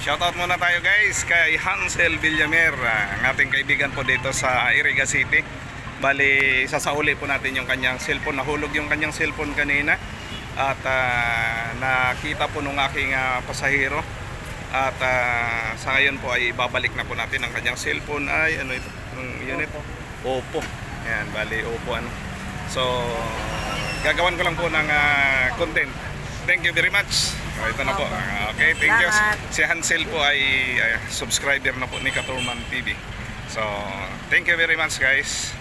Shoutout muna tayo guys kay Hansel Villamer, ah, ang ating kaibigan po dito sa Iriga City. Bali, sasauli po natin yung kanyang cellphone. Nahulog yung kanyang cellphone kanina. At ah, nakita po nung aking ah, pasahero. At ah, sa ngayon po ay babalik na po natin ang kanyang cellphone ay ano ito? Yung unit? Oppo. Ayan, bali Oppo ano. So, gagawan ko lang po ng ah, content. Thank you very much. Oh, ito na po. Okay, thank you. Si Hansel po ay, ay subscriber na po ni Katuman TV. So, thank you very much guys.